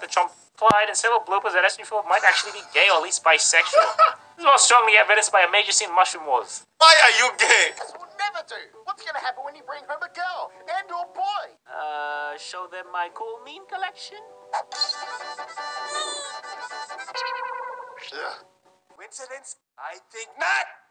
the Trump plied and several bloopers that SMG4 might actually be gay or at least bisexual. this was all strongly evidenced by a major scene in Mushroom Wars. Why are you gay? This will never do. What's gonna happen when you bring home a girl and or boy? Uh, show them my cool meme collection? Yeah. Coincidence? I think not.